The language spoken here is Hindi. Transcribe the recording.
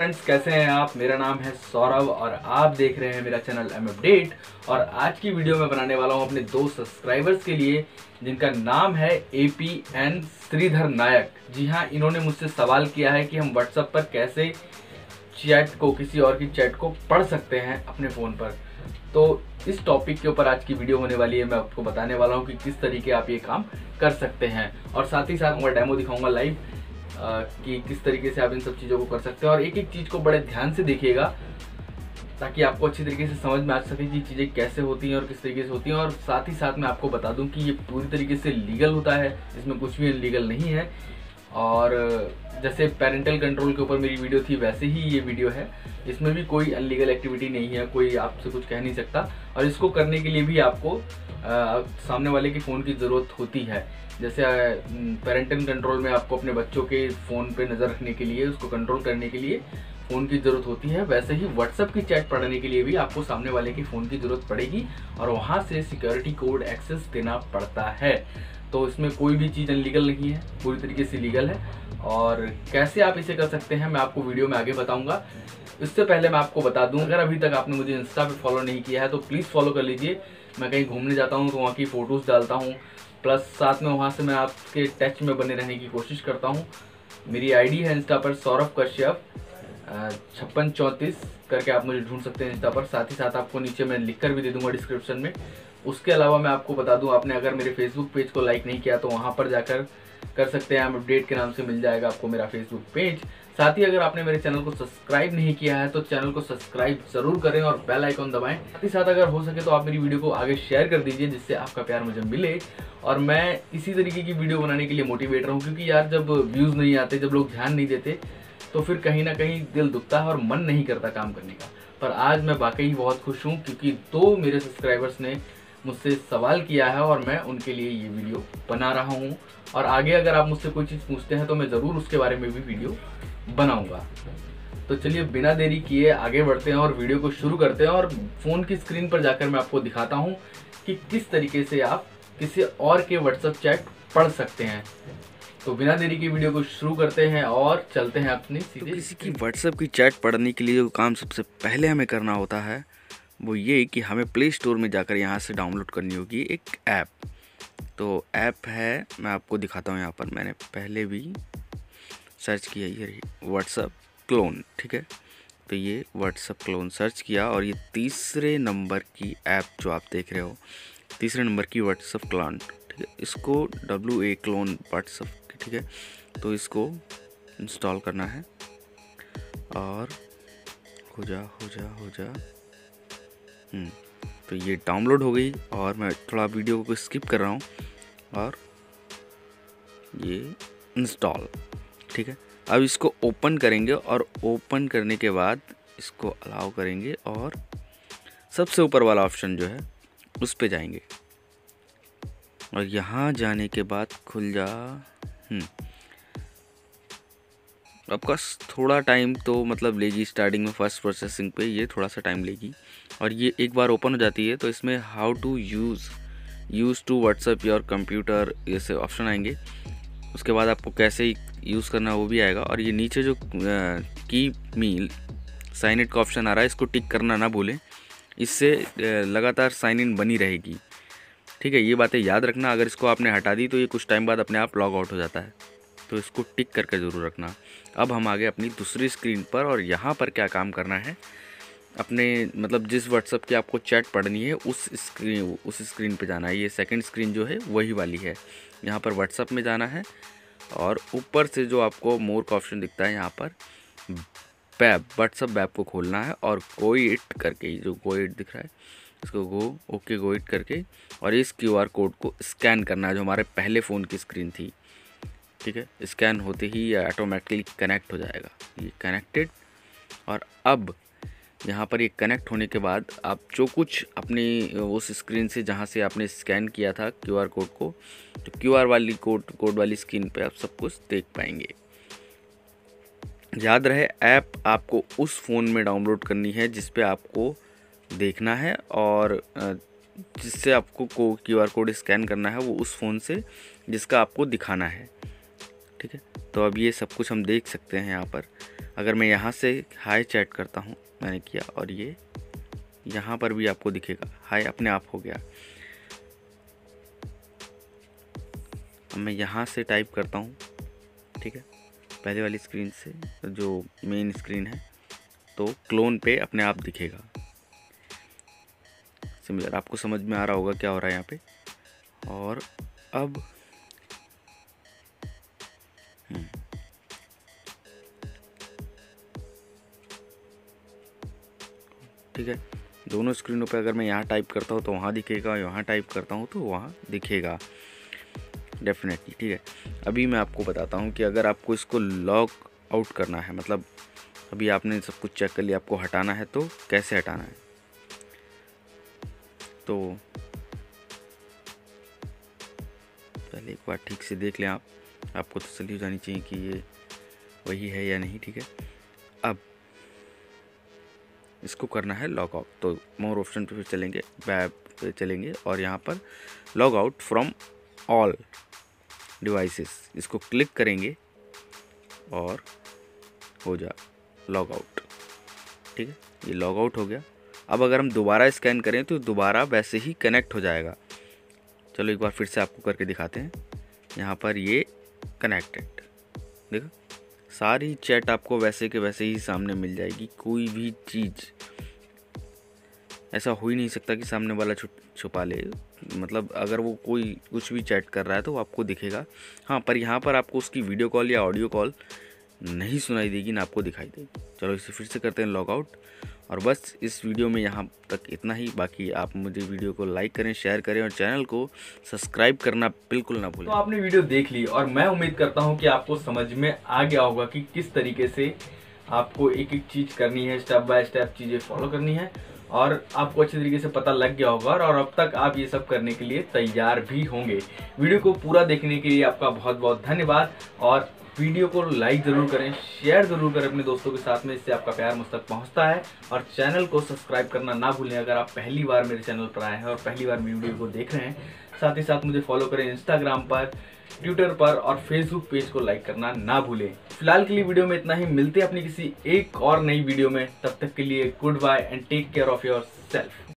फ्रेंड्स कैसे हैं आप? मेरा नाम है सौरभ और आप देख रहे हैं मेरा चैनल एम अपडेट और आज की वीडियो में बनाने वाला हूँ अपने दो सब्सक्राइबर्स के लिए, जिनका नाम है A P N Sridhar Nayak. जी हाँ इन्होंने मुझसे सवाल किया है कि हम व्हाट्सएप पर कैसे चैट को, किसी और की चैट को पढ़ सकते हैं अपने फ़ोन पर। तो इस टॉपिक के ऊपर आज की वीडियो होने वाली है। मैं आपको बताने वाला हूँ कि किस तरीके आप ये काम कर सकते हैं। और साथ ही साथ मैं डेमो दिखाऊँगा लाइव कि किस तरीके से आप इन सब चीज़ों को कर सकते हैं। और एक एक चीज़ को बड़े ध्यान से देखिएगा ताकि आपको अच्छी तरीके से समझ में आ सके कि चीज़ें कैसे होती हैं और किस तरीके से होती हैं। और साथ ही साथ मैं आपको बता दूँ कि ये पूरी तरीके से लीगल होता है इसमें कुछ भी लीगल नहीं है। और जैसे पेरेंटल कंट्रोल के ऊपर मेरी वीडियो थी वैसे ही ये वीडियो है। इसमें भी कोई अनलीगल एक्टिविटी नहीं है कोई आपसे कुछ कह नहीं सकता। और इसको करने के लिए भी आपको आ, सामने वाले के फ़ोन की ज़रूरत होती है। जैसे पेरेंटल कंट्रोल में आपको अपने बच्चों के फ़ोन पे नज़र रखने के लिए, उसको कंट्रोल करने के लिए फ़ोन की ज़रूरत होती है। वैसे ही व्हाट्सअप की चैट पढ़ने के लिए भी आपको सामने वाले की फ़ोन की ज़रूरत पड़ेगी और वहाँ से सिक्योरिटी कोड एक्सेस देना पड़ता है। तो इसमें कोई भी चीज़ अनलीगल नहीं है, पूरी तरीके से लीगल है। और कैसे आप इसे कर सकते हैं, मैं आपको वीडियो में आगे बताऊँगा। इससे पहले मैं आपको बता दूँ, अगर अभी तक आपने मुझे इंस्टा पे फॉलो नहीं किया है तो प्लीज़ फॉलो कर लीजिए। मैं कहीं घूमने जाता हूँ तो वहाँ की फ़ोटोज़ डालता हूँ। प्लस साथ में वहाँ से मैं आपके टच में बने रहने की कोशिश करता हूँ। मेरी आईडी है इंस्टा पर सौरभ कश्यप। छप्पन चौंतीस करके आप मुझे ढूंढ सकते हैं इंस्टा पर। साथ ही साथ आपको नीचे मैं लिख कर भी दे दूँगा डिस्क्रिप्शन में। उसके अलावा मैं आपको बता दूँ, आपने अगर मेरे फेसबुक पेज को लाइक नहीं किया तो वहाँ पर जाकर कर सकते हैं। अपडेट के नाम से मिल जाएगा आपको मेरा फेसबुक पेज साथ ही अगर आपने मेरे चैनल को सब्सक्राइब नहीं किया है तो चैनल को सब्सक्राइब ज़रूर करें और बेल आइकॉन दबाएँ। साथ ही साथ अगर हो सके तो आप मेरी वीडियो को आगे शेयर कर दीजिए, जिससे आपका प्यार मुझे मिले। और मैं इसी तरीके की वीडियो बनाने के लिए मोटिवेट रहूँ क्योंकि यार जब व्यूज़ नहीं आते, जब लोग ध्यान नहीं देते तो फिर कहीं ना कहीं दिल दुखता है और मन नहीं करता काम करने का। पर आज मैं वाकई बहुत खुश हूँ, क्योंकि दो मेरे सब्सक्राइबर्स ने मुझसे सवाल किया है और मैं उनके लिए ये वीडियो बना रहा हूँ। और आगे अगर आप मुझसे कोई चीज़ पूछते हैं तो मैं ज़रूर उसके बारे में भी वीडियो बनाऊँगा। तो चलिए बिना देरी किए आगे बढ़ते हैं और वीडियो को शुरू करते हैं और फ़ोन की स्क्रीन पर जाकर मैं आपको दिखाता हूँ कि किस तरीके से आप किसी और के व्हाट्सएप चैट पढ़ सकते हैं। तो बिना देरी की वीडियो को शुरू करते हैं और चलते हैं अपनी तो किसी की व्हाट्सएप की चैट पढ़ने के लिए जो काम सबसे पहले हमें करना होता है वो ये कि हमें प्ले स्टोर में जाकर यहाँ से डाउनलोड करनी होगी एक ऐप तो ऐप है, मैं आपको दिखाता हूँ यहाँ पर। मैंने पहले भी सर्च किया ये व्हाट्सअप क्लोन ठीक है? तो ये व्हाट्सअप क्लोन सर्च किया और ये तीसरे नंबर की ऐप जो आप देख रहे हो, तीसरे नंबर की व्हाट्सअप क्लोन ठीक है? इसको डब्ल्यू ए क्लोन व्हाट्सअप ठीक है? तो इसको इंस्टॉल करना है और हो जा हो जा हो जा। तो ये डाउनलोड हो गई और मैं थोड़ा वीडियो को स्किप कर रहा हूँ और ये इंस्टॉल, ठीक है? अब इसको ओपन करेंगे और ओपन करने के बाद इसको अलाउ करेंगे और सबसे ऊपर वाला ऑप्शन जो है, उस पर जाएँगे। और यहाँ जाने के बाद खुल जा हम्म। आपका थोड़ा टाइम तो मतलब लेगी स्टार्टिंग में फ़र्स्ट प्रोसेसिंग पे, ये थोड़ा सा टाइम लेगी। और ये एक बार ओपन हो जाती है तो इसमें how to use use to WhatsApp your computer ऐसे ऑप्शन आएँगे। उसके बाद आपको कैसे यूज़ करना वो भी आएगा। और ये नीचे जो की मील साइन इट का ऑप्शन आ रहा है, इसको टिक करना ना भूलें। इससे लगातार साइन इन बनी रहेगी। ठीक है, ये बातें याद रखना। अगर इसको आपने हटा दी तो ये कुछ टाइम बाद अपने आप लॉग आउट हो जाता है। तो इसको टिक करके ज़रूर रखना। अब हम आगे अपनी दूसरी स्क्रीन पर और यहाँ पर क्या काम करना है? अपने मतलब जिस व्हाट्सअप की आपको चैट पढ़नी है, उस स्क्रीन उस स्क्रीन पे जाना है। ये सेकंड स्क्रीन जो है, वही वाली है। यहाँ पर व्हाट्सअप में जाना है और ऊपर से जो आपको मोर का ऑप्शन दिखता है यहाँ पर बैब व्हाट्सअप बैब को खोलना है और कोई इट करके जो गोइट दिख रहा है, इसको गो ओके गोइट करके और इस क्यूआर कोड को स्कैन करना है, जो हमारे पहले फ़ोन की स्क्रीन थी। ठीक है? स्कैन होते ही ये ऑटोमेटिकली कनेक्ट हो जाएगा। ये कनेक्टेड और अब यहाँ पर ये कनेक्ट होने के बाद आप जो कुछ अपनी, उस स्क्रीन से जहाँ से आपने स्कैन किया था क्यूआर कोड को तो क्यूआर वाली कोड कोड वाली स्क्रीन पे आप सब कुछ देख पाएँगे। याद रहे ऐप आपको उस फ़ोन में डाउनलोड करनी है जिस पे आपको देखना है और जिससे आपको को क्यू आर कोड स्कैन करना है, वो उस फ़ोन से जिसका आपको दिखाना है। ठीक है? तो अब ये सब कुछ हम देख सकते हैं यहाँ पर। अगर मैं यहाँ से हाई चैट करता हूँ, मैंने किया और ये यहाँ पर भी आपको दिखेगा। हाई अपने आप हो गया। अब मैं यहाँ से टाइप करता हूँ, ठीक है? पहले वाली स्क्रीन से, जो मेन स्क्रीन है तो क्लोन पे अपने आप दिखेगा। सिमिलर आपको समझ में आ रहा होगा क्या हो रहा है यहाँ पे। और अब ठीक है? दोनों स्क्रीनों पे अगर मैं यहाँ टाइप करता हूँ तो वहाँ दिखेगा, यहाँ टाइप करता हूँ तो वहाँ दिखेगा। डेफिनेटली ठीक है? अभी मैं आपको बताता हूँ कि अगर आपको इसको लॉग आउट करना है मतलब अभी आपने सब कुछ चेक कर लिया, आपको हटाना है तो कैसे हटाना है? तो पहले एक बार ठीक से देख लें आप। आपको तसली हो जानी चाहिए कि ये वही है या नहीं, ठीक है? अब इसको करना है लॉग आउट तो मोर ऑप्शन पे फिर चलेंगे वेब पे चलेंगे और यहाँ पर log out from all devices इसको क्लिक करेंगे और हो जा लॉग आउट ठीक है? ये लॉग आउट हो गया। अब अगर हम दोबारा स्कैन करें तो दोबारा वैसे ही कनेक्ट हो जाएगा। चलो एक बार फिर से आपको करके दिखाते हैं। यहाँ पर ये कनेक्टेड देखो। सारी चैट आपको वैसे के वैसे ही सामने मिल जाएगी, कोई भी चीज़। ऐसा हो ही नहीं सकता कि सामने वाला छुपा ले। मतलब अगर वो कोई कुछ भी चैट कर रहा है तो आपको दिखेगा। हाँ पर यहाँ पर आपको उसकी वीडियो कॉल या ऑडियो कॉल नहीं सुनाई देगी, ना आपको दिखाई देगी। चलो इसे फिर से करते हैं लॉग आउट और बस इस वीडियो में यहाँ तक इतना ही। बाकी आप मुझे वीडियो को लाइक करें शेयर करें और चैनल को सब्सक्राइब करना बिल्कुल ना भूलें। तो आपने वीडियो देख ली और मैं उम्मीद करता हूँ कि आपको समझ में आ गया होगा कि किस तरीके से आपको एक एक चीज़ करनी है स्टेप बाय स्टेप चीज़ें फॉलो करनी है और आपको अच्छे तरीके से पता लग गया होगा और अब तक आप ये सब करने के लिए तैयार भी होंगे। वीडियो को पूरा देखने के लिए आपका बहुत बहुत धन्यवाद और वीडियो को लाइक ज़रूर करें, शेयर ज़रूर करें अपने दोस्तों के साथ में, इससे आपका प्यार मुझ तक पहुँचता है। और चैनल को सब्सक्राइब करना ना भूलें, अगर आप पहली बार मेरे चैनल पर आए हैं और पहली बार मेरी वीडियो को देख रहे हैं, साथ ही साथ मुझे फॉलो करें इंस्टाग्राम पर ट्विटर पर और फेसबुक पेज को लाइक करना ना भूलें। फ़िलहाल के लिए वीडियो में इतना ही, मिलते हैं अपनी किसी एक और नई वीडियो में, तब तक के लिए good bye and take care of yourself